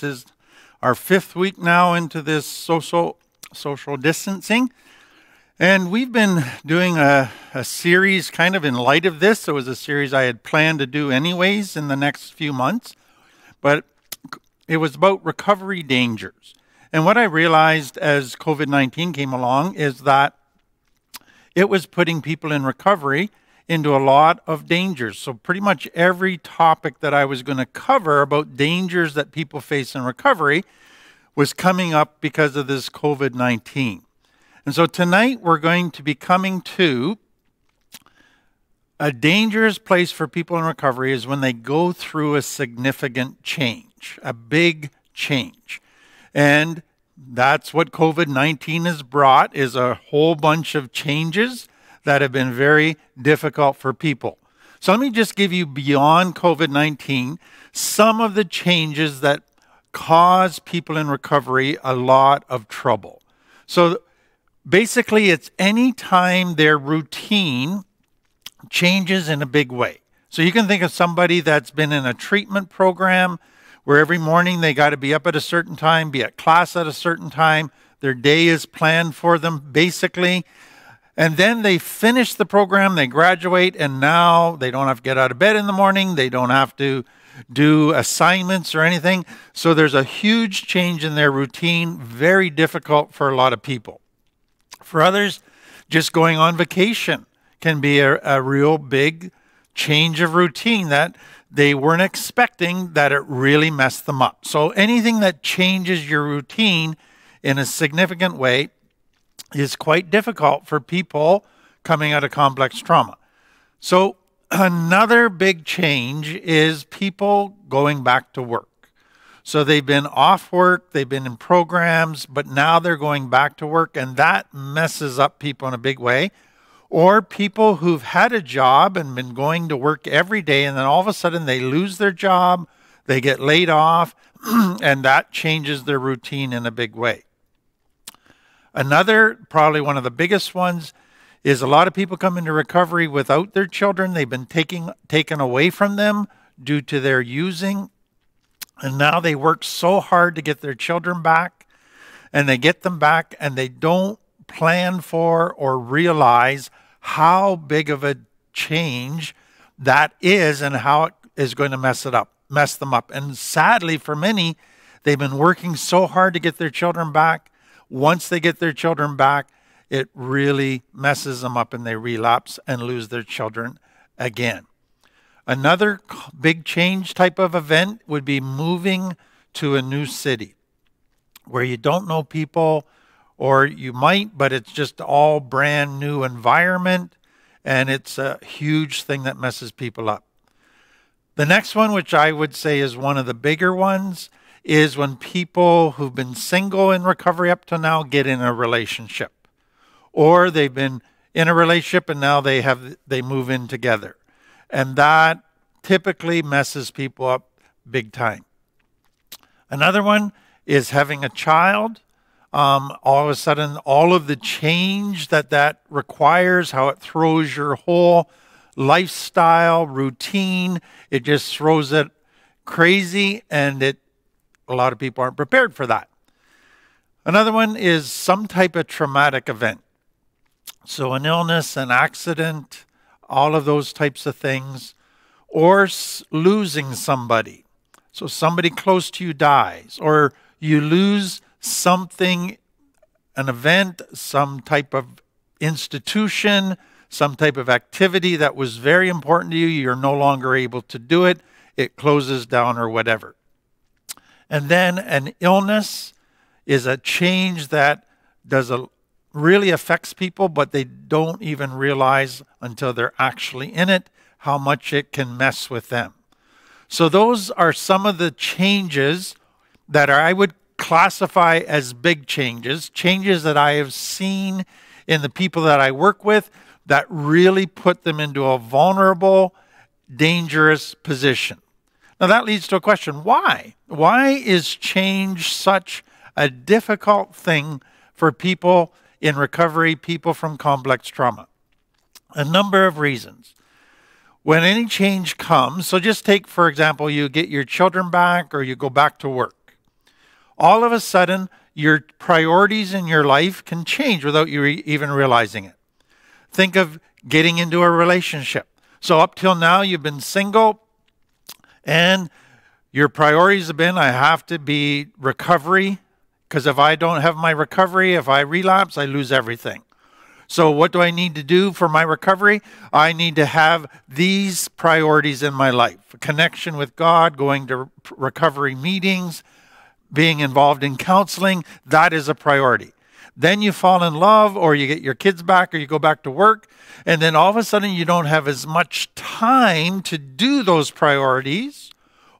This is our fifth week now into this social social distancing. And we've been doing a, a, series kind of in light of this. It was a series I had planned to do anyways in the next few months, but it was about recovery dangers. And what I realized as COVID 19 came along is that it was putting people in recovery into a lot of dangers. So, pretty much every topic that I was going to cover about dangers that people face in recovery was coming up because of this COVID 19. And so, tonight we're going to be coming to a dangerous place for people in recovery is when they go through a significant change, a big change. And that's what COVID-19 has brought is a whole bunch of changes that have been very difficult for people. So let me just give you beyond COVID 19 some of the changes that cause people in recovery a lot of trouble. So basically, it's any time their routine changes in a big way. So you can think of somebody that's been in a treatment program where every morning they got to be up at a certain time, be at class at a certain time, their day is planned for them basically. And then they finish the program, they graduate, and now they don't have to get out of bed in the morning, they don't have to do assignments or anything. So there's a huge change in their routine, very difficult for a lot of people. For others, just going on vacation can be a, a real big change of routine that they weren't expecting that it really messed them up. So anything that changes your routine in a significant way is quite difficult for people coming out of complex trauma. So, another big change is people going back to work. So, they've been off work, they've been in programs, but now they're going back to work, and that messes up people in a big way. Or people who've had a job and been going to work every day, and then all of a sudden they lose their job, they get laid off, and that changes their routine in a big way. Another, probably one of the biggest ones, is a lot of people come into recovery without their children. They've been taking, taken away from them due to their using. And now they work so hard to get their children back, and they get them back, and they don't plan for or realize how big of a change that is and how it is going to mess it up, mess them up. And sadly, for many, they've been working so hard to get their children back once they get their children back, it really messes them up and they relapse and lose their children again. Another big change type of event would be moving to a new city where you don't know people, or you might, but it's just all brand new environment, and it's a huge thing that messes people up. The next one, which I would say is one of the bigger ones, is when people who've been single in recovery up to now get in a relationship. Or they've been in a relationship and now they have they move in together. And that typically messes people up big time. Another one is having a child. Um, all of a sudden all of the change that that requires how it throws your whole lifestyle routine it just throws it crazy and it a lot of people aren't prepared for that. Another one is some type of traumatic event. So, an illness, an accident, all of those types of things, or losing somebody. So, somebody close to you dies, or you lose something, an event, some type of institution, some type of activity that was very important to you. You're no longer able to do it, it closes down, or whatever. And then an illness is a change that does a really affects people, but they don't even realize until they're actually in it how much it can mess with them. So those are some of the changes that are, I would classify as big changes, changes that I have seen in the people that I work with that really put them into a vulnerable, dangerous position. Now, that leads to a question why? Why is change such a difficult thing for people in recovery, people from complex trauma? A number of reasons. When any change comes, so just take, for example, you get your children back or you go back to work. all of a sudden your priorities in your life can change without you re- even realizing it. Think of getting into a relationship. So, up till now, you've been single, and your priorities have been I have to be recovery, because if I don't have my recovery, if I relapse, I lose everything. So, what do I need to do for my recovery? I need to have these priorities in my life connection with God, going to recovery meetings, being involved in counseling. That is a priority. Then you fall in love, or you get your kids back, or you go back to work, and then all of a sudden you don't have as much time to do those priorities.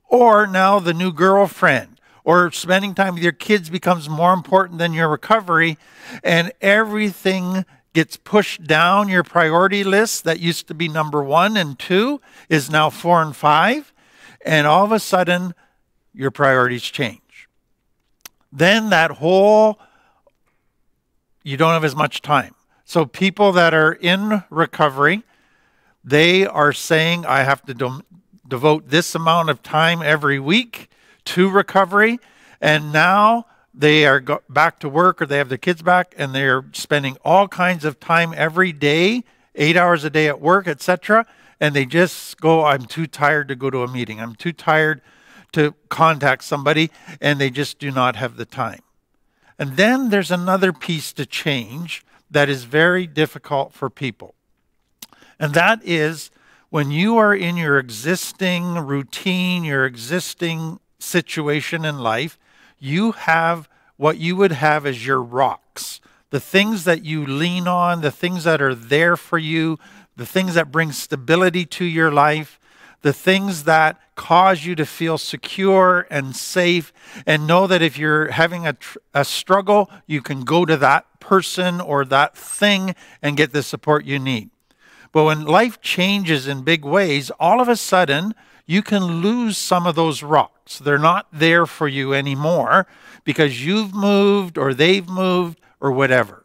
Or now the new girlfriend, or spending time with your kids becomes more important than your recovery, and everything gets pushed down your priority list that used to be number one and two is now four and five. And all of a sudden, your priorities change. Then that whole, you don't have as much time. So people that are in recovery, they are saying, I have to do- devote this amount of time every week to recovery. And now they are back to work or they have their kids back and they're spending all kinds of time every day, eight hours a day at work, etc. And they just go, I'm too tired to go to a meeting. I'm too tired to contact somebody. And they just do not have the time. And then there's another piece to change that is very difficult for people. And that is when you are in your existing routine, your existing situation in life, you have what you would have as your rocks. The things that you lean on, the things that are there for you, the things that bring stability to your life, the things that cause you to feel secure and safe, and know that if you're having a, a struggle, you can go to that person or that thing and get the support you need. But when life changes in big ways, all of a sudden, you can lose some of those rocks. They're not there for you anymore because you've moved or they've moved or whatever.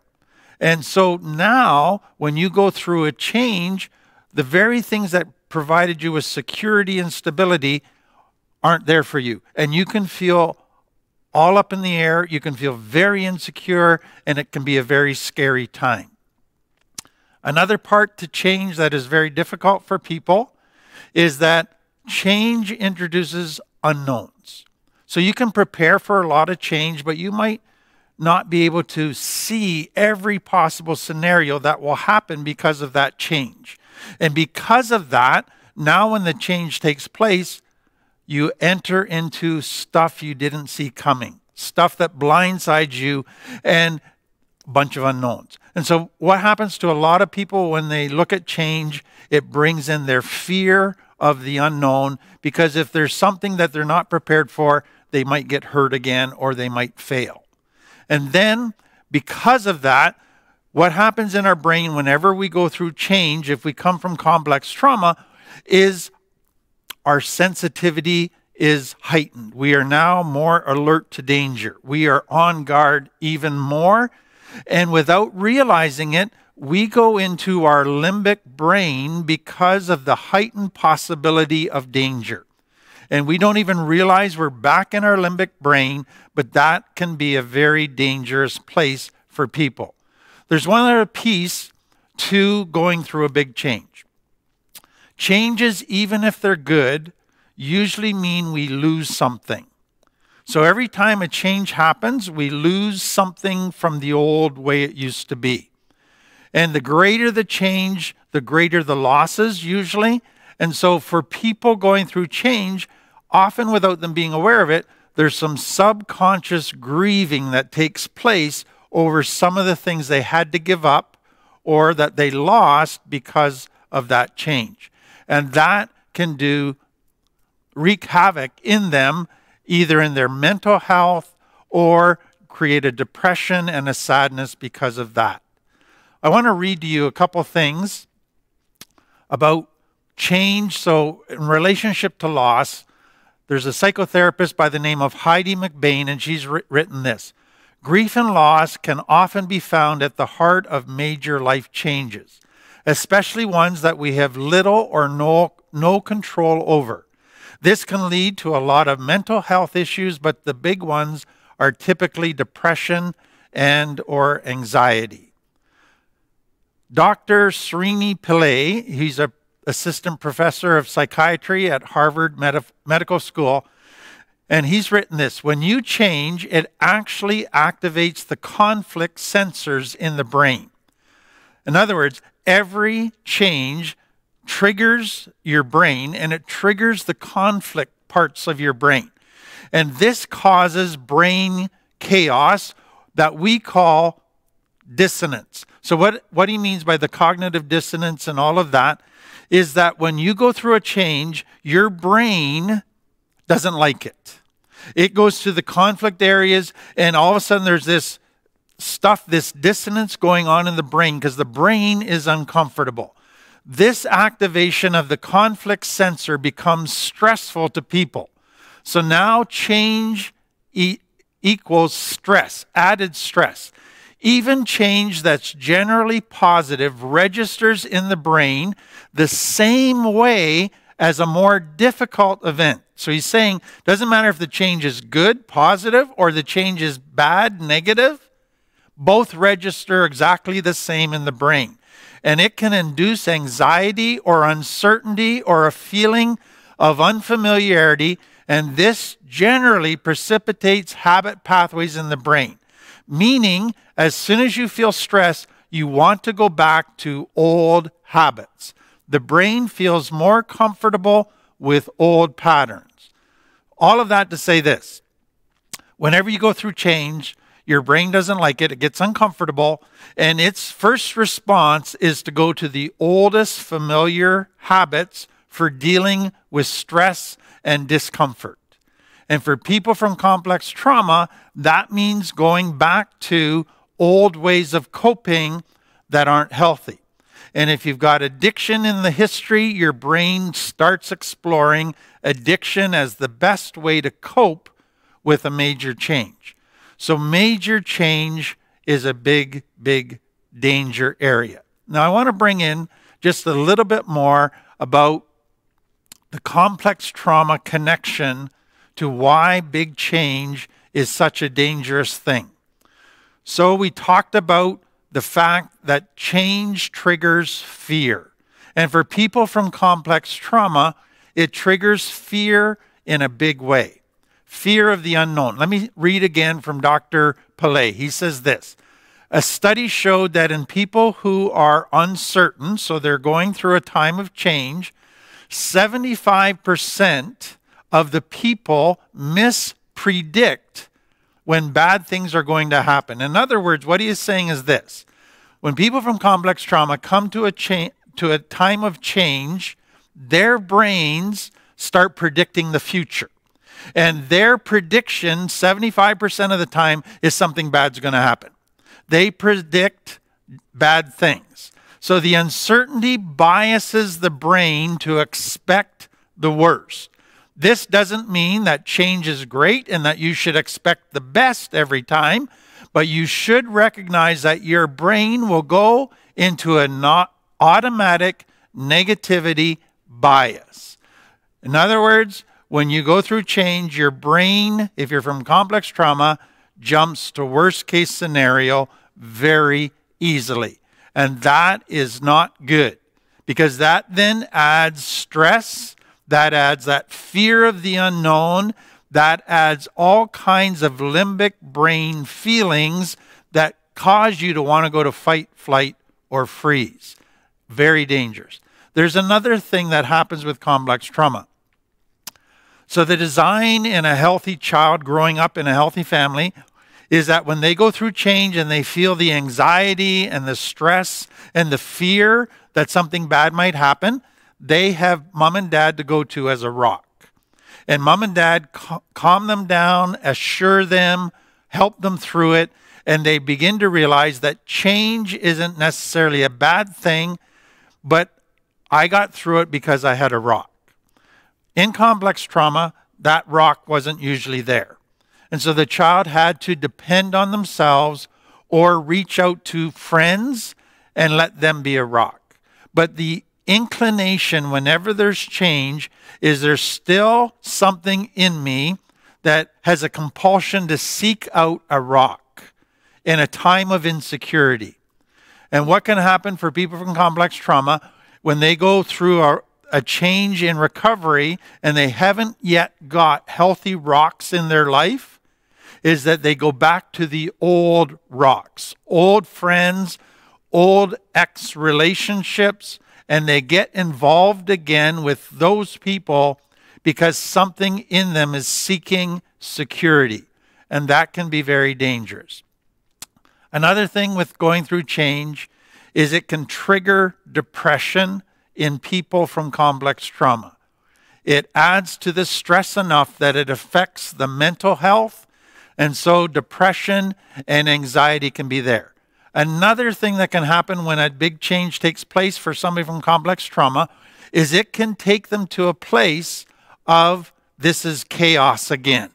And so now, when you go through a change, the very things that provided you with security and stability aren't there for you. And you can feel all up in the air. You can feel very insecure, and it can be a very scary time. Another part to change that is very difficult for people is that change introduces unknowns. So you can prepare for a lot of change, but you might not be able to see every possible scenario that will happen because of that change. And because of that, now when the change takes place, you enter into stuff you didn't see coming, stuff that blindsides you, and a bunch of unknowns. And so, what happens to a lot of people when they look at change? It brings in their fear of the unknown because if there's something that they're not prepared for, they might get hurt again or they might fail. And then, because of that, what happens in our brain whenever we go through change, if we come from complex trauma, is our sensitivity is heightened. We are now more alert to danger. We are on guard even more. And without realizing it, we go into our limbic brain because of the heightened possibility of danger. And we don't even realize we're back in our limbic brain, but that can be a very dangerous place for people. There's one other piece to going through a big change. Changes, even if they're good, usually mean we lose something. So every time a change happens, we lose something from the old way it used to be. And the greater the change, the greater the losses usually. And so for people going through change, often without them being aware of it, there's some subconscious grieving that takes place over some of the things they had to give up or that they lost because of that change. And that can do wreak havoc in them, either in their mental health or create a depression and a sadness because of that. I want to read to you a couple things about change. So, in relationship to loss, there's a psychotherapist by the name of Heidi McBain, and she's written this Grief and loss can often be found at the heart of major life changes, especially ones that we have little or no, no control over. This can lead to a lot of mental health issues, but the big ones are typically depression and or anxiety. Dr. Srini Pillay, he's a assistant professor of psychiatry at Harvard Medi- Medical School, and he's written this when you change, it actually activates the conflict sensors in the brain. In other words, every change triggers your brain and it triggers the conflict parts of your brain. And this causes brain chaos that we call dissonance. So, what, what he means by the cognitive dissonance and all of that is that when you go through a change, your brain doesn't like it. It goes to the conflict areas, and all of a sudden there's this stuff, this dissonance going on in the brain because the brain is uncomfortable. This activation of the conflict sensor becomes stressful to people. So now change e- equals stress, added stress. Even change that's generally positive registers in the brain the same way as a more difficult event. So he's saying doesn't matter if the change is good, positive, or the change is bad, negative, both register exactly the same in the brain. And it can induce anxiety or uncertainty or a feeling of unfamiliarity. And this generally precipitates habit pathways in the brain, meaning as soon as you feel stress, you want to go back to old habits. The brain feels more comfortable with old patterns. All of that to say this whenever you go through change, your brain doesn't like it, it gets uncomfortable, and its first response is to go to the oldest familiar habits for dealing with stress and discomfort. And for people from complex trauma, that means going back to old ways of coping that aren't healthy. And if you've got addiction in the history, your brain starts exploring addiction as the best way to cope with a major change. So, major change is a big, big danger area. Now, I want to bring in just a little bit more about the complex trauma connection to why big change is such a dangerous thing. So, we talked about the fact that change triggers fear. And for people from complex trauma, it triggers fear in a big way fear of the unknown. Let me read again from Dr. Pillay. He says this A study showed that in people who are uncertain, so they're going through a time of change, 75% of the people mispredict when bad things are going to happen. In other words, what he is saying is this when people from complex trauma come to a, to a time of change, their brains start predicting the future. And their prediction, 75% of the time, is something bad's going to happen. They predict bad things. So the uncertainty biases the brain to expect the worst. This doesn't mean that change is great and that you should expect the best every time, but you should recognize that your brain will go into a not automatic negativity bias. In other words, when you go through change, your brain, if you're from complex trauma, jumps to worst case scenario very easily. And that is not good because that then adds stress that adds that fear of the unknown. That adds all kinds of limbic brain feelings that cause you to want to go to fight, flight, or freeze. Very dangerous. There's another thing that happens with complex trauma. So, the design in a healthy child growing up in a healthy family is that when they go through change and they feel the anxiety and the stress and the fear that something bad might happen, they have mom and dad to go to as a rock. And mom and dad calm them down, assure them, help them through it, and they begin to realize that change isn't necessarily a bad thing, but I got through it because I had a rock. In complex trauma, that rock wasn't usually there. And so the child had to depend on themselves or reach out to friends and let them be a rock. But the inclination whenever there's change is there still something in me that has a compulsion to seek out a rock in a time of insecurity. And what can happen for people from complex trauma when they go through a, a change in recovery and they haven't yet got healthy rocks in their life? Is that they go back to the old rocks, old friends, old ex relationships, and they get involved again with those people because something in them is seeking security. And that can be very dangerous. Another thing with going through change is it can trigger depression in people from complex trauma. It adds to the stress enough that it affects the mental health, and so depression and anxiety can be there. Another thing that can happen when a big change takes place for somebody from complex trauma is it can take them to a place of this is chaos again.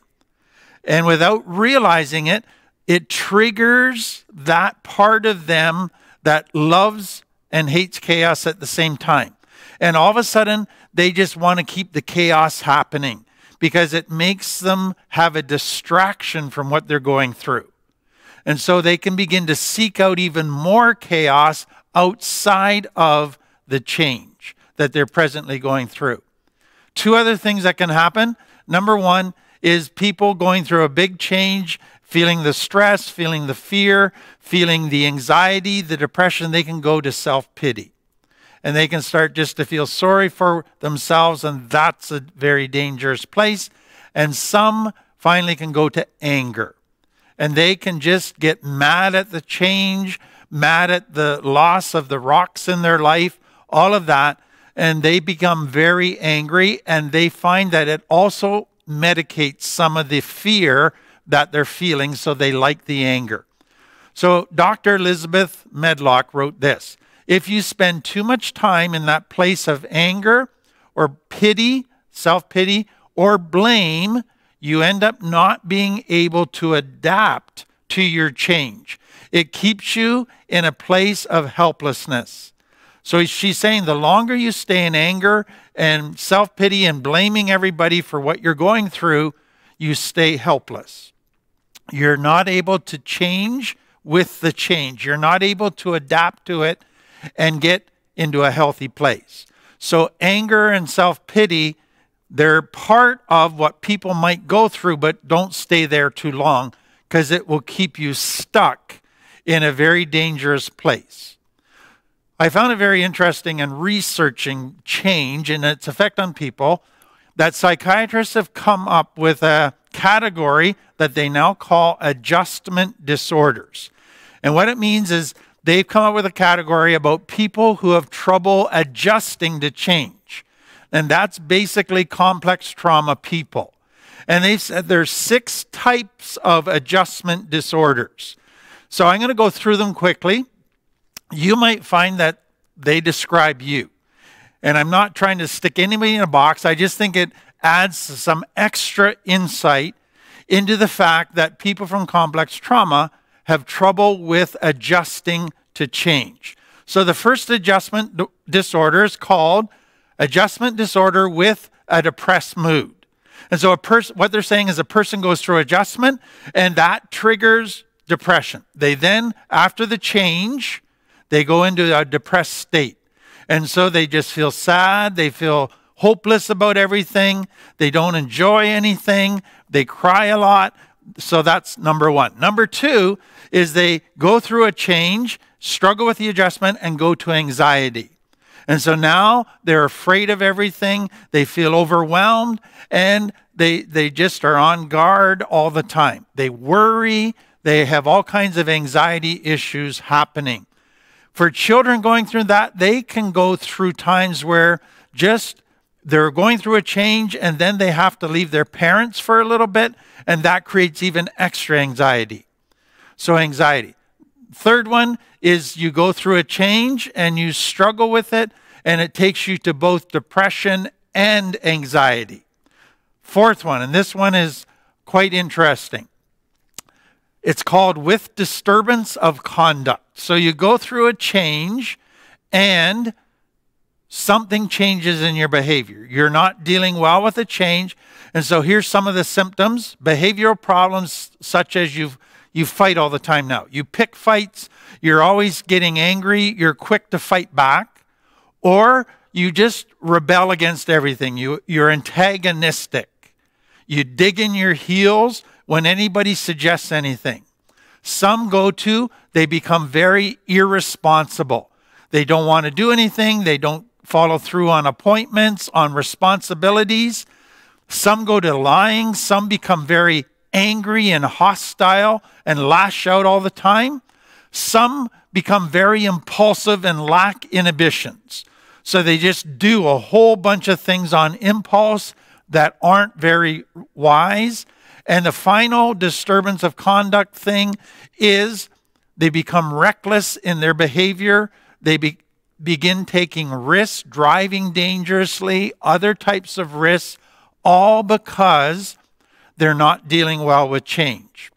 And without realizing it, it triggers that part of them that loves and hates chaos at the same time. And all of a sudden, they just want to keep the chaos happening because it makes them have a distraction from what they're going through. And so they can begin to seek out even more chaos outside of the change that they're presently going through. Two other things that can happen. Number one is people going through a big change, feeling the stress, feeling the fear, feeling the anxiety, the depression. They can go to self pity. And they can start just to feel sorry for themselves, and that's a very dangerous place. And some finally can go to anger. And they can just get mad at the change, mad at the loss of the rocks in their life, all of that and they become very angry and they find that it also medicates some of the fear that they're feeling, so they like the anger. So Dr. Elizabeth Medlock wrote this If you spend too much time in that place of anger or pity, self pity, or blame, you end up not being able to adapt to your change. It keeps you in a place of helplessness. So she's saying the longer you stay in anger and self pity and blaming everybody for what you're going through, you stay helpless. You're not able to change with the change, you're not able to adapt to it and get into a healthy place. So, anger and self pity, they're part of what people might go through, but don't stay there too long because it will keep you stuck in a very dangerous place. I found it very interesting in researching change and its effect on people that psychiatrists have come up with a category that they now call adjustment disorders. And what it means is they've come up with a category about people who have trouble adjusting to change. And that's basically complex trauma people. And they've said there's six types of adjustment disorders. So I'm going to go through them quickly you might find that they describe you. And I'm not trying to stick anybody in a box. I just think it adds some extra insight into the fact that people from complex trauma have trouble with adjusting to change. So the first adjustment disorder is called adjustment disorder with a depressed mood. And so a person what they're saying is a person goes through adjustment and that triggers depression. They then after the change they go into a depressed state. And so they just feel sad. They feel hopeless about everything. They don't enjoy anything. They cry a lot. So that's number one. Number two is they go through a change, struggle with the adjustment, and go to anxiety. And so now they're afraid of everything. They feel overwhelmed and they, they just are on guard all the time. They worry. They have all kinds of anxiety issues happening. For children going through that, they can go through times where just they're going through a change and then they have to leave their parents for a little bit, and that creates even extra anxiety. So, anxiety. Third one is you go through a change and you struggle with it, and it takes you to both depression and anxiety. Fourth one, and this one is quite interesting. It's called with disturbance of conduct. So you go through a change and something changes in your behavior. You're not dealing well with the change. And so here's some of the symptoms behavioral problems, such as you you fight all the time now. You pick fights, you're always getting angry, you're quick to fight back, or you just rebel against everything. You, you're antagonistic. You dig in your heels when anybody suggests anything. Some go to, they become very irresponsible. They don't want to do anything, they don't follow through on appointments, on responsibilities. Some go to lying, some become very angry and hostile and lash out all the time. Some become very impulsive and lack inhibitions. So they just do a whole bunch of things on impulse that aren't very wise. And the final disturbance of conduct thing is they become reckless in their behavior. They be, begin taking risks, driving dangerously, other types of risks, all because they're not dealing well with change.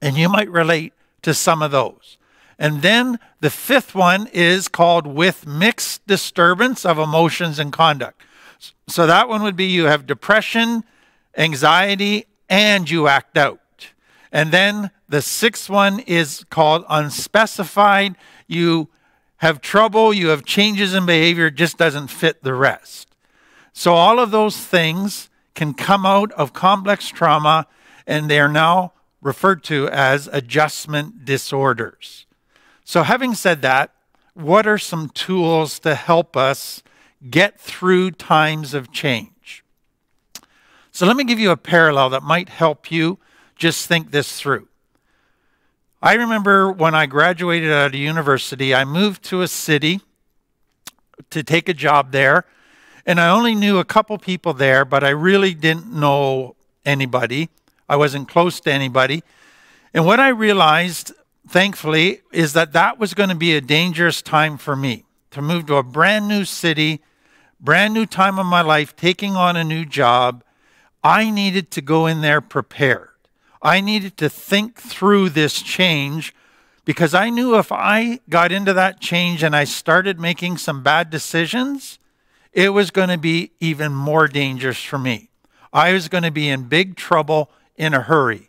And you might relate to some of those. And then the fifth one is called with mixed disturbance of emotions and conduct. So that one would be you have depression, anxiety, and you act out. And then the sixth one is called unspecified. You have trouble, you have changes in behavior, just doesn't fit the rest. So all of those things can come out of complex trauma and they are now referred to as adjustment disorders. So, having said that, what are some tools to help us get through times of change? So, let me give you a parallel that might help you just think this through. I remember when I graduated out of university, I moved to a city to take a job there. And I only knew a couple people there, but I really didn't know anybody. I wasn't close to anybody. And what I realized thankfully, is that that was going to be a dangerous time for me to move to a brand new city, brand new time of my life, taking on a new job. I needed to go in there prepared. I needed to think through this change because I knew if I got into that change and I started making some bad decisions, it was going to be even more dangerous for me. I was going to be in big trouble in a hurry.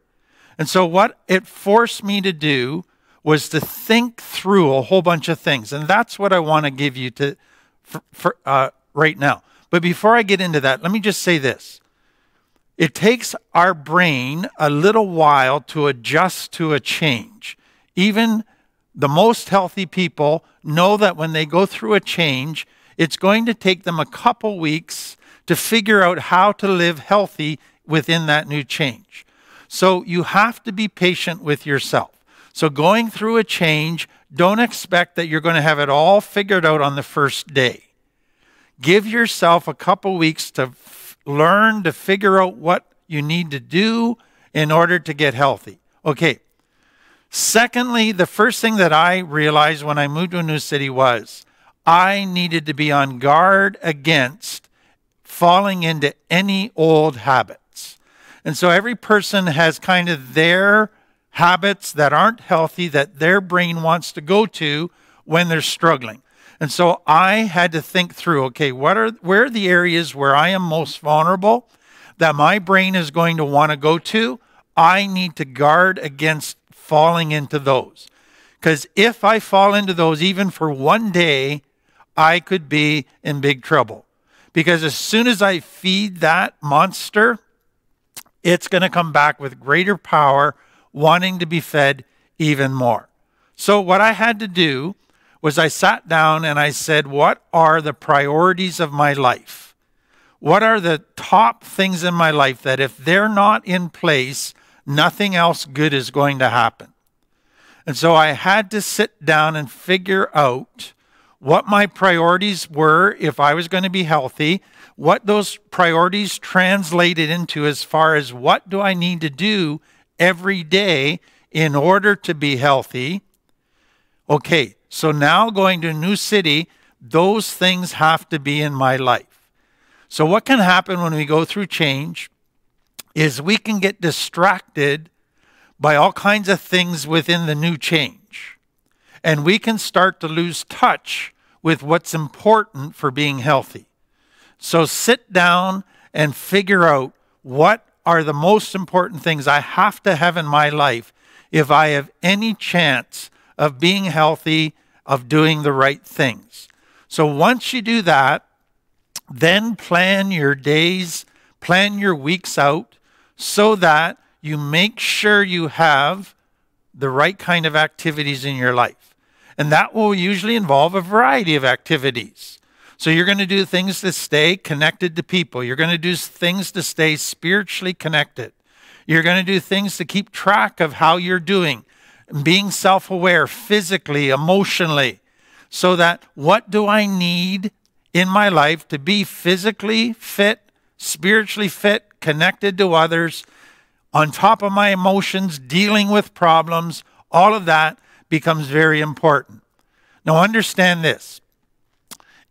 And so, what it forced me to do was to think through a whole bunch of things. And that's what I want to give you to, for, for, uh, right now. But before I get into that, let me just say this. It takes our brain a little while to adjust to a change. Even the most healthy people know that when they go through a change, it's going to take them a couple weeks to figure out how to live healthy within that new change. So you have to be patient with yourself. So, going through a change, don't expect that you're going to have it all figured out on the first day. Give yourself a couple weeks to learn to figure out what you need to do in order to get healthy. Okay. Secondly, the first thing that I realized when I moved to a new city was I needed to be on guard against falling into any old habits. And so every person has kind of their habits that aren't healthy that their brain wants to go to when they're struggling. And so I had to think through, okay, what are where are the areas where I am most vulnerable that my brain is going to want to go to? I need to guard against falling into those. Cuz if I fall into those even for one day, I could be in big trouble. Because as soon as I feed that monster, it's going to come back with greater power wanting to be fed even more. So, what I had to do was I sat down and I said, What are the priorities of my life? What are the top things in my life that if they're not in place, nothing else good is going to happen? And so I had to sit down and figure out what my priorities were if I was going to be healthy, what those priorities translated into as far as what do I need to do every day in order to be healthy. Okay, so now going to a new city, those things have to be in my life. So, what can happen when we go through change is we can get distracted by all kinds of things within the new change. And we can start to lose touch with what's important for being healthy. So sit down and figure out what are the most important things I have to have in my life if I have any chance of being healthy, of doing the right things. So once you do that, then plan your days, plan your weeks out so that you make sure you have the right kind of activities in your life. And that will usually involve a variety of activities. So you're going to do things to stay connected to people. You're going to do things to stay spiritually connected. You're going to do things to keep track of how you're doing, being self aware physically, emotionally, so that what do I need in my life to be physically fit, spiritually fit, connected to others, on top of my emotions, dealing with problems, all of that becomes very important. Now, understand this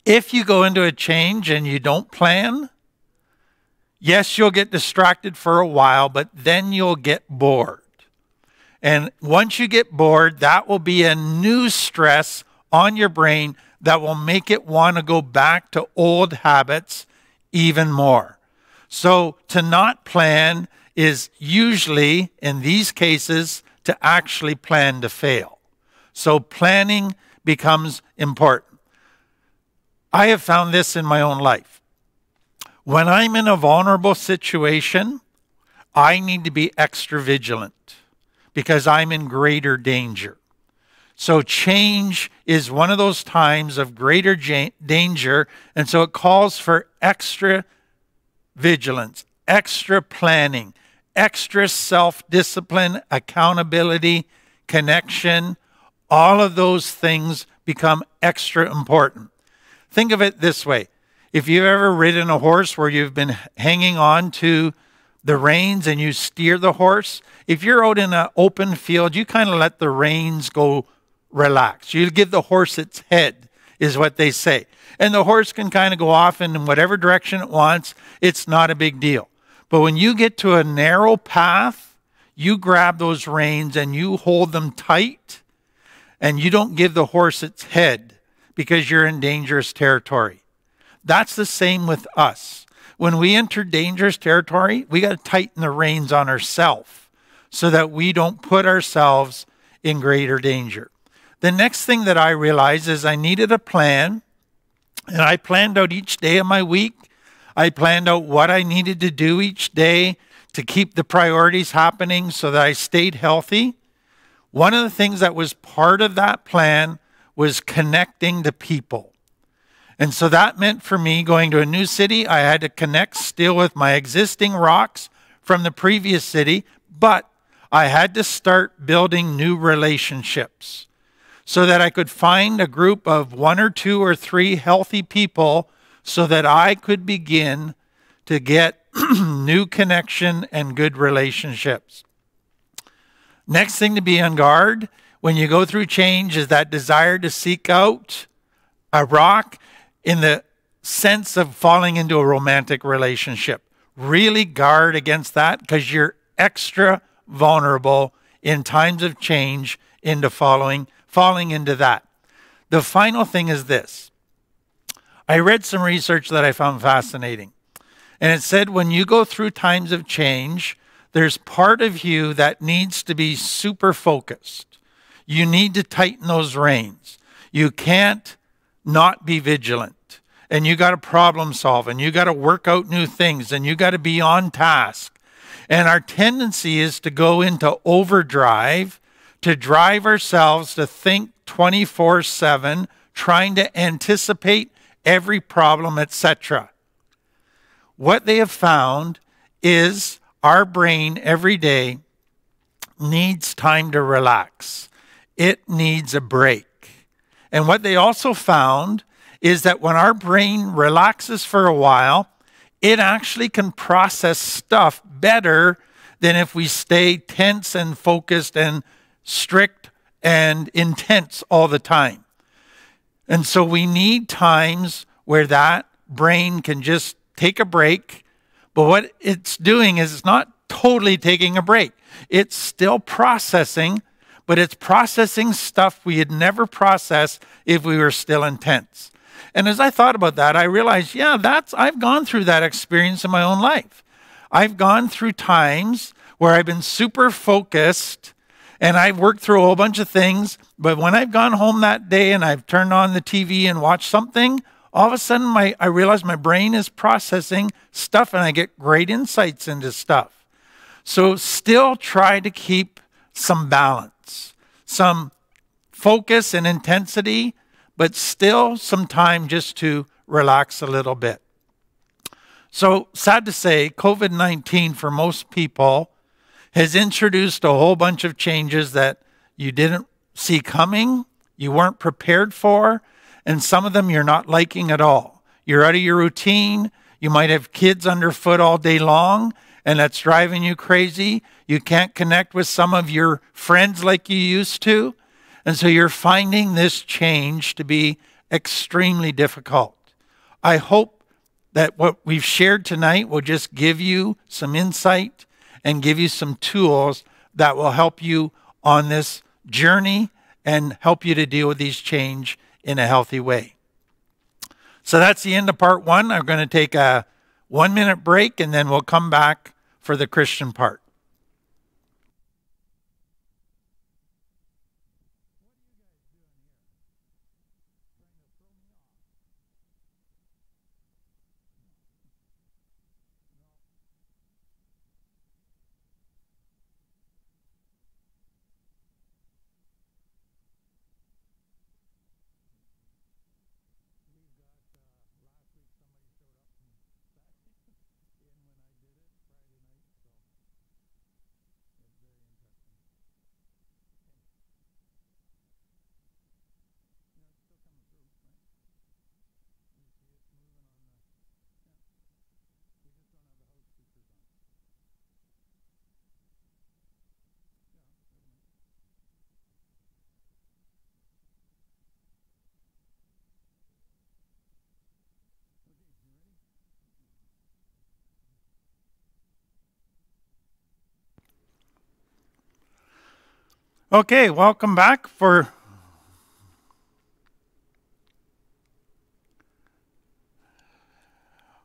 if you go into a change and you don't plan, yes, you'll get distracted for a while, but then you'll get bored. And once you get bored, that will be a new stress on your brain that will make it want to go back to old habits even more. So to not plan is usually, in these cases, to actually plan to fail. So planning becomes important. I have found this in my own life. When I'm in a vulnerable situation, I need to be extra vigilant because I'm in greater danger. So change is one of those times of greater danger, and so it calls for extra vigilance, extra planning, extra self discipline, accountability, connection. All of those things become extra important. Think of it this way if you've ever ridden a horse where you've been hanging on to the reins and you steer the horse, if you're out in an open field, you kind of let the reins go relax. You give the horse its head, is what they say. And the horse can kind of go off in whatever direction it wants. It's not a big deal. But when you get to a narrow path, you grab those reins and you hold them tight, and you don't give the horse its head because you're in dangerous territory. That's the same with us. When we enter dangerous territory, we got to tighten the reins on ourselves so that we don't put ourselves in greater danger. The next thing that I realized is I needed a plan, and I planned out each day of my week. I planned out what I needed to do each day to keep the priorities happening so that I stayed healthy. One of the things that was part of that plan was connecting to people. And so that meant for me going to a new city, I had to connect still with my existing rocks from the previous city, but I had to start building new relationships so that I could find a group of one or two or three healthy people so that I could begin to get new connection and good relationships. Next thing to be on guard when you go through change is that desire to seek out a rock in the sense of falling into a romantic relationship. Really guard against that because you're extra vulnerable in times of change into following falling into that. The final thing is this I read some research that I found fascinating. And it said when you go through times of change, there's part of you that needs to be super focused. You need to tighten those reins. You can't not be vigilant. And you got to problem solve and you got to work out new things and you got to be on task. And our tendency is to go into overdrive to drive ourselves to think 24 7, trying to anticipate every problem, etc. What they have found is our brain every day needs time to relax, it needs a break. And what they also found is that when our brain relaxes for a while, it actually can process stuff better than if we stay tense and focused and strict and intense all the time. And so we need times where that brain can just take a break. But what it's doing is it's not totally taking a break, it's still processing, but it's processing stuff we had never processed if we were still in tents. And as I thought about that, I realized, yeah, that's I've gone through that experience in my own life. I've gone through times where I've been super focused and I've worked through a whole bunch of things, but when I've gone home that day and I've turned on the TV and watched something, all of a sudden my I realize my brain is processing stuff and I get great insights into stuff. So still try to keep some balance, some focus and intensity, but still some time just to relax a little bit. So, sad to say, COVID 19 for most people has introduced a whole bunch of changes that you didn't see coming, you weren't prepared for, and some of them you're not liking at all. You're out of your routine. You might have kids underfoot all day long, and that's driving you crazy. You can't connect with some of your friends like you used to. And so you're finding this change to be extremely difficult. I hope that what we've shared tonight will just give you some insight and give you some tools that will help you on this journey and help you to deal with these change in a healthy way. So that's the end of part one. I'm going to take a one minute break and then we'll come back for the Christian part. Okay, welcome back for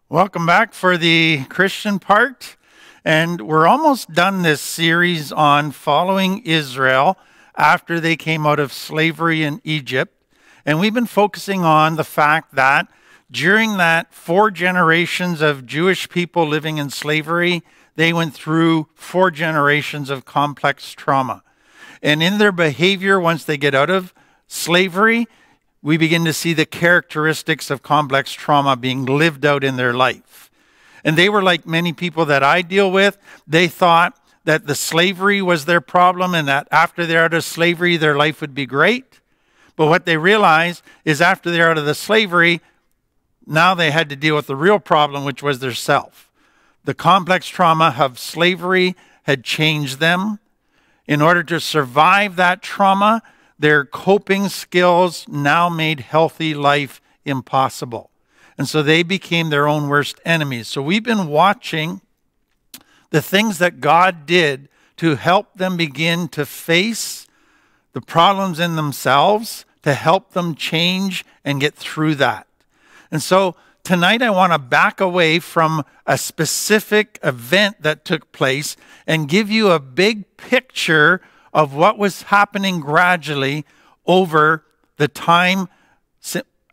Welcome back for the Christian part. And we're almost done this series on following Israel after they came out of slavery in Egypt. And we've been focusing on the fact that during that four generations of Jewish people living in slavery, they went through four generations of complex trauma. And in their behavior, once they get out of slavery, we begin to see the characteristics of complex trauma being lived out in their life. And they were like many people that I deal with. They thought that the slavery was their problem and that after they're out of slavery, their life would be great. But what they realized is after they're out of the slavery, now they had to deal with the real problem, which was their self. The complex trauma of slavery had changed them. In order to survive that trauma, their coping skills now made healthy life impossible. And so they became their own worst enemies. So we've been watching the things that God did to help them begin to face the problems in themselves, to help them change and get through that. And so tonight I want to back away from a specific event that took place and give you a big picture of what was happening gradually over the time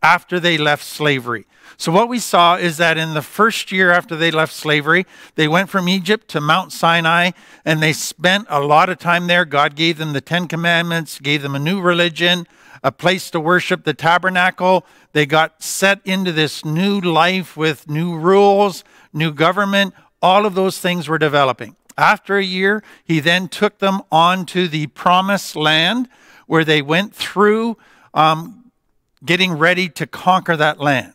after they left slavery. So, what we saw is that in the first year after they left slavery, they went from Egypt to Mount Sinai and they spent a lot of time there. God gave them the Ten Commandments, gave them a new religion, a place to worship, the tabernacle. They got set into this new life with new rules, new government. All of those things were developing. After a year, he then took them on to the promised land where they went through um, getting ready to conquer that land.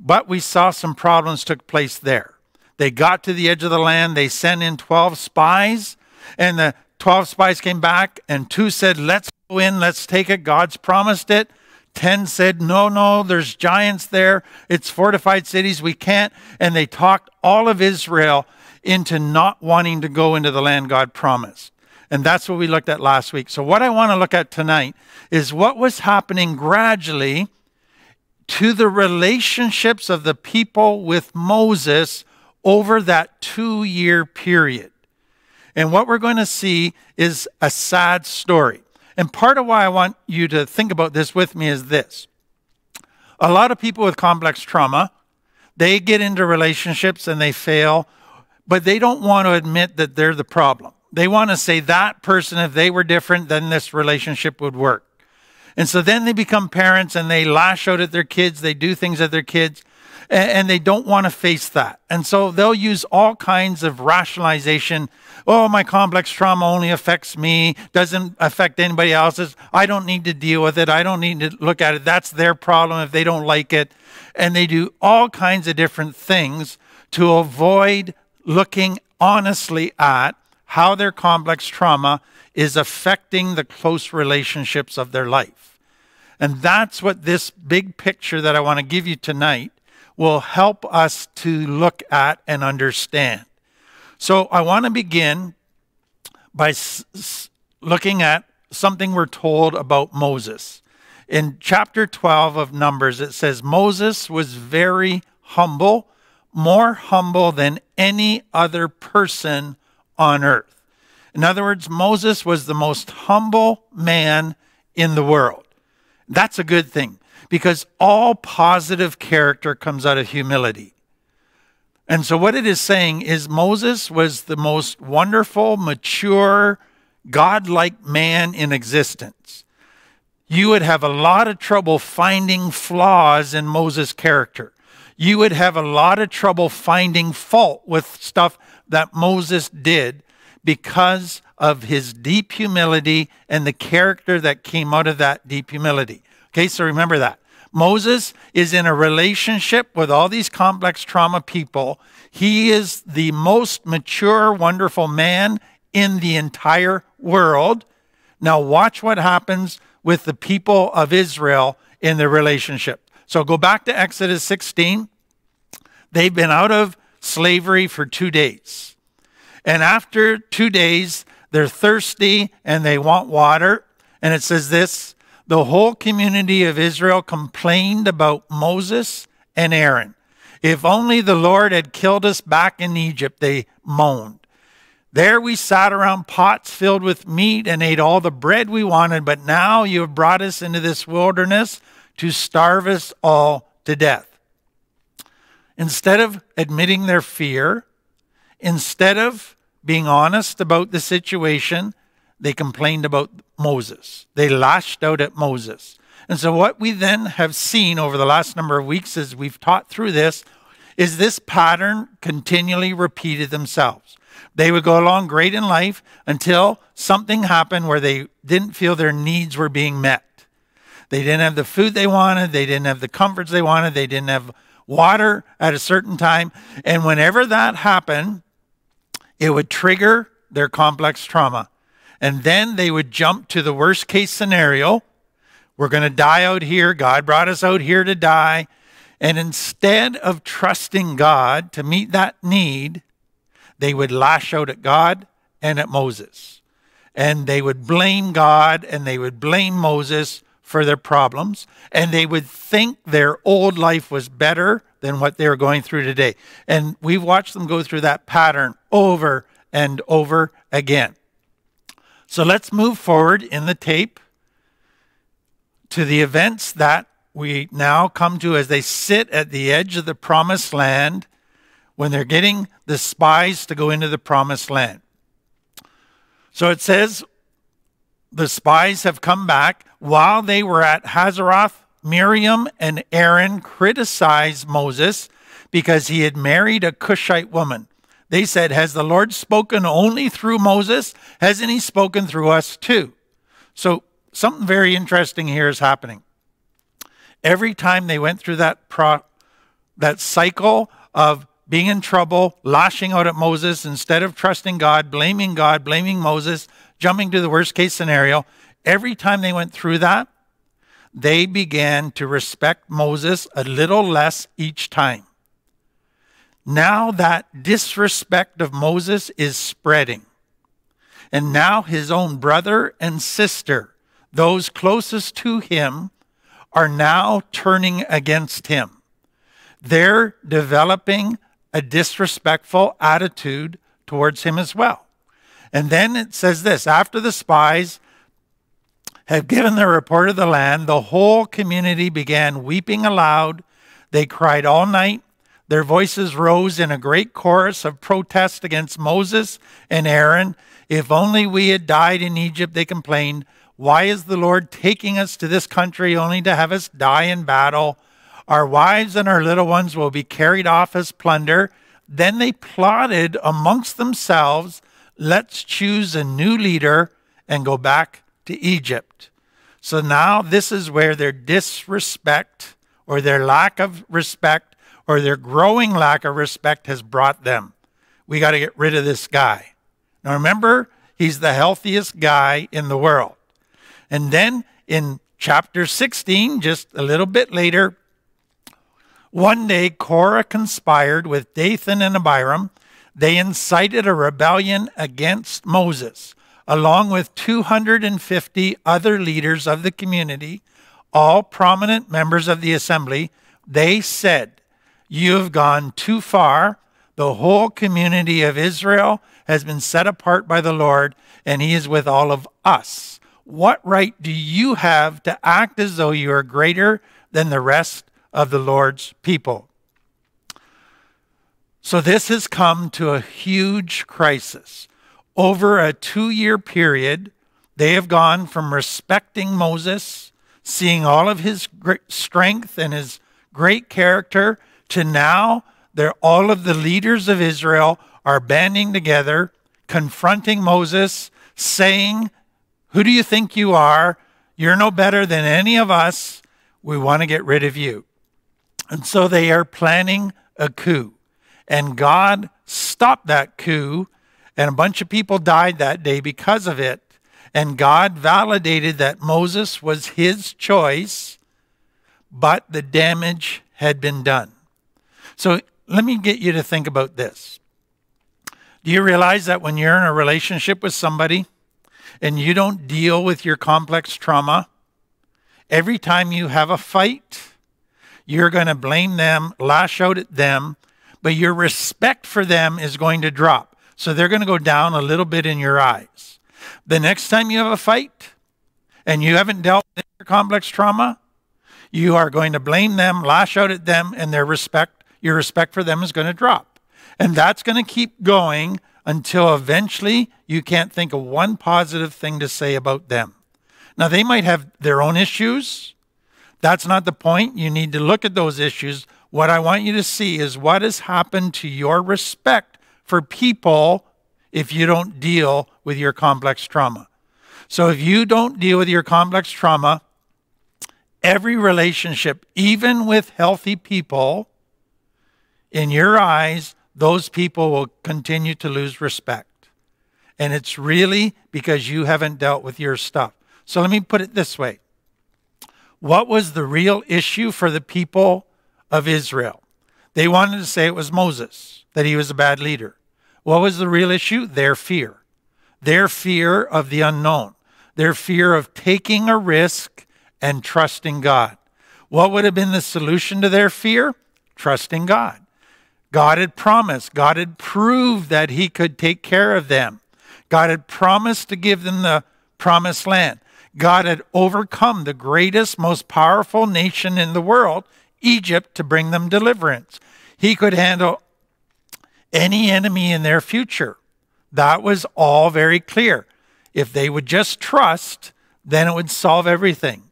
But we saw some problems took place there. They got to the edge of the land, they sent in 12 spies, and the 12 spies came back, and two said, Let's in, let's take it. God's promised it. 10 said, No, no, there's giants there. It's fortified cities. We can't. And they talked all of Israel into not wanting to go into the land God promised. And that's what we looked at last week. So, what I want to look at tonight is what was happening gradually to the relationships of the people with Moses over that two year period. And what we're going to see is a sad story. And part of why I want you to think about this with me is this. A lot of people with complex trauma, they get into relationships and they fail, but they don't want to admit that they're the problem. They want to say that person, if they were different, then this relationship would work. And so then they become parents and they lash out at their kids, they do things at their kids, and, they don't want to face that. And so they'll use all kinds of rationalization. Oh, my complex trauma only affects me, doesn't affect anybody else's. I don't need to deal with it. I don't need to look at it. That's their problem if they don't like it. And they do all kinds of different things to avoid looking honestly at how their complex trauma is affecting the close relationships of their life. And that's what this big picture that I want to give you tonight will help us to look at and understand. So I want to begin by s- looking at something we're told about Moses. In chapter 12 of Numbers, it says Moses was very humble, more humble than any other person on earth. In other words, Moses was the most humble man in the world. That's a good thing because all positive character comes out of humility. And so, what it is saying is Moses was the most wonderful, mature, godlike man in existence. You would have a lot of trouble finding flaws in Moses' character. You would have a lot of trouble finding fault with stuff that Moses did because of his deep humility and the character that came out of that deep humility. Okay, so remember that. Moses is in a relationship with all these complex trauma people. He is the most mature, wonderful man in the entire world. Now, watch what happens with the people of Israel in their relationship. So, go back to Exodus 16. They've been out of slavery for two days. And after two days, they're thirsty and they want water. And it says this the whole community of Israel complained about Moses and Aaron. If only the Lord had killed us back in Egypt, they moaned. There we sat around pots filled with meat and ate all the bread we wanted, but now you have brought us into this wilderness to starve us all to death. Instead of admitting their fear, instead of being honest about the situation, they complained about Moses. They lashed out at Moses. And so, what we then have seen over the last number of weeks as we've taught through this is this pattern continually repeated themselves. They would go along great in life until something happened where they didn't feel their needs were being met. They didn't have the food they wanted, they didn't have the comforts they wanted, they didn't have water at a certain time. And whenever that happened, it would trigger their complex trauma. And then they would jump to the worst case scenario. We're going to die out here. God brought us out here to die. And instead of trusting God to meet that need, they would lash out at God and at Moses. And they would blame God and they would blame Moses for their problems. And they would think their old life was better than what they were going through today. And we've watched them go through that pattern over and over again. So let's move forward in the tape to the events that we now come to as they sit at the edge of the promised land when they're getting the spies to go into the promised land. So it says the spies have come back while they were at Hazeroth. Miriam and Aaron criticized Moses because he had married a Cushite woman. They said, Has the Lord spoken only through Moses? Hasn't he spoken through us too? So, something very interesting here is happening. Every time they went through that, pro- that cycle of being in trouble, lashing out at Moses, instead of trusting God, blaming God, blaming Moses, jumping to the worst case scenario, every time they went through that, they began to respect Moses a little less each time. Now that disrespect of Moses is spreading. And now his own brother and sister, those closest to him, are now turning against him. They're developing a disrespectful attitude towards him as well. And then it says this after the spies had given the report of the land, the whole community began weeping aloud. They cried all night. Their voices rose in a great chorus of protest against Moses and Aaron. If only we had died in Egypt, they complained. Why is the Lord taking us to this country only to have us die in battle? Our wives and our little ones will be carried off as plunder. Then they plotted amongst themselves let's choose a new leader and go back to Egypt. So now this is where their disrespect or their lack of respect or their growing lack of respect has brought them. We got to get rid of this guy. Now remember, he's the healthiest guy in the world. And then in chapter 16, just a little bit later, one day Korah conspired with Dathan and Abiram they incited a rebellion against Moses, along with 250 other leaders of the community, all prominent members of the assembly. They said, You have gone too far. The whole community of Israel has been set apart by the Lord, and He is with all of us. What right do you have to act as though you are greater than the rest of the Lord's people? So this has come to a huge crisis. Over a two year period, they have gone from respecting Moses, seeing all of his strength and his great character, to now they're, all of the leaders of Israel are banding together, confronting Moses, saying, Who do you think you are? You're no better than any of us. We want to get rid of you. And so they are planning a coup. And God stopped that coup, and a bunch of people died that day because of it. And God validated that Moses was his choice, but the damage had been done. So let me get you to think about this. Do you realize that when you're in a relationship with somebody and you don't deal with your complex trauma, every time you have a fight, you're going to blame them, lash out at them, but your respect for them is going to drop. So they're going to go down a little bit in your eyes. The next time you have a fight and you haven't dealt with your complex trauma, you are going to blame them, lash out at them, and their respect, your respect for them is going to drop. And that's going to keep going until eventually you can't think of one positive thing to say about them. Now, they might have their own issues. That's not the point. You need to look at those issues what I want you to see is what has happened to your respect for people if you don't deal with your complex trauma. So if you don't deal with your complex trauma, every relationship, even with healthy people, in your eyes, those people will continue to lose respect. And it's really because you haven't dealt with your stuff. So let me put it this way What was the real issue for the people of Israel. They wanted to say it was Moses, that he was a bad leader. What was the real issue? Their fear. Their fear of the unknown. Their fear of taking a risk and trusting God. What would have been the solution to their fear? Trusting God. God had promised, God had proved that He could take care of them. God had promised to give them the promised land. God had overcome the greatest, most powerful nation in the world Egypt to bring them deliverance. He could handle any enemy in their future. That was all very clear. If they would just trust, then it would solve everything.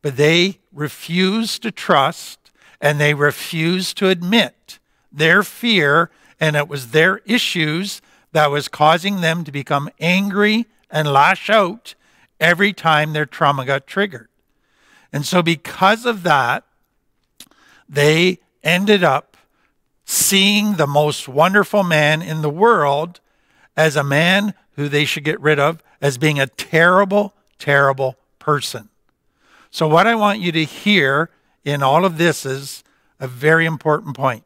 But they refused to trust and they refused to admit their fear, and it was their issues that was causing them to become angry and lash out every time their trauma got triggered. And so, because of that, they ended up seeing the most wonderful man in the world as a man who they should get rid of as being a terrible, terrible person. So, what I want you to hear in all of this is a very important point.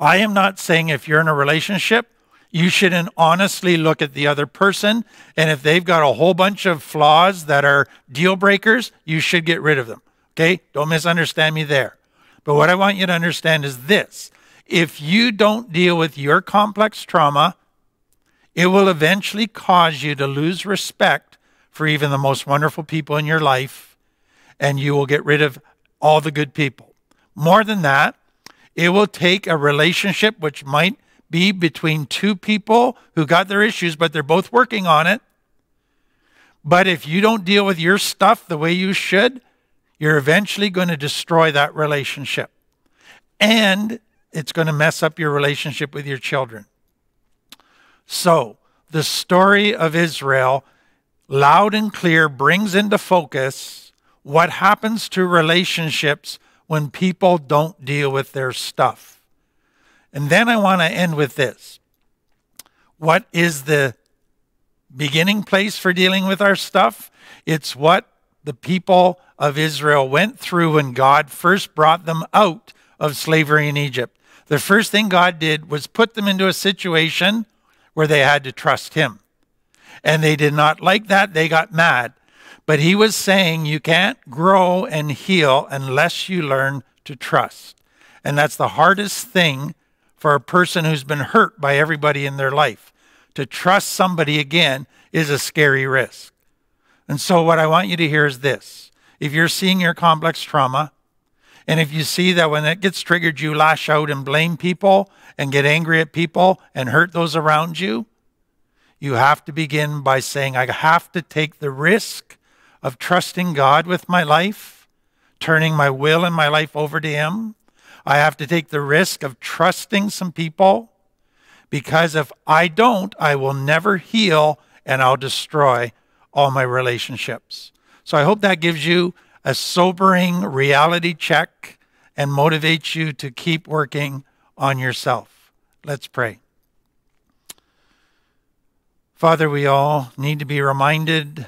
I am not saying if you're in a relationship, You shouldn't honestly look at the other person. And if they've got a whole bunch of flaws that are deal breakers, you should get rid of them. Okay? Don't misunderstand me there. But what I want you to understand is this if you don't deal with your complex trauma, it will eventually cause you to lose respect for even the most wonderful people in your life, and you will get rid of all the good people. More than that, it will take a relationship which might be between two people who got their issues, but they're both working on it. But if you don't deal with your stuff the way you should, you're eventually going to destroy that relationship. And it's going to mess up your relationship with your children. So, the story of Israel, loud and clear, brings into focus what happens to relationships when people don't deal with their stuff. And then I want to end with this. What is the beginning place for dealing with our stuff? It's what the people of Israel went through when God first brought them out of slavery in Egypt. The first thing God did was put them into a situation where they had to trust Him. And they did not like that. They got mad. But He was saying you can't grow and heal unless you learn to trust. And that's the hardest thing for a person who's been hurt by everybody in their life. To trust somebody again is a scary risk. And so, what I want you to hear is this if you're seeing your complex trauma, and if you see that when it gets triggered, you lash out and blame people and get angry at people and hurt those around you, you have to begin by saying, I have to take the risk of trusting God with my life, turning my will and my life over to Him. I have to take the risk of trusting some people because if I don't, I will never heal and I'll destroy all my relationships. So I hope that gives you a sobering reality check and motivates you to keep working on yourself. Let's pray. Father, we all need to be reminded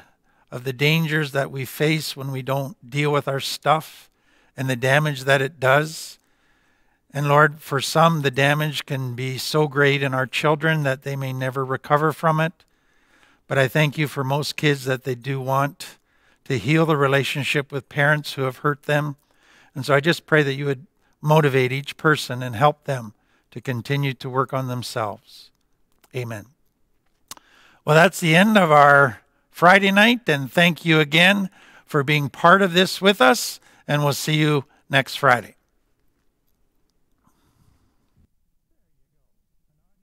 of the dangers that we face when we don't deal with our stuff and the damage that it does. And Lord, for some, the damage can be so great in our children that they may never recover from it. But I thank you for most kids that they do want to heal the relationship with parents who have hurt them. And so I just pray that you would motivate each person and help them to continue to work on themselves. Amen. Well, that's the end of our Friday night, and thank you again for being part of this with us, and we'll see you next Friday.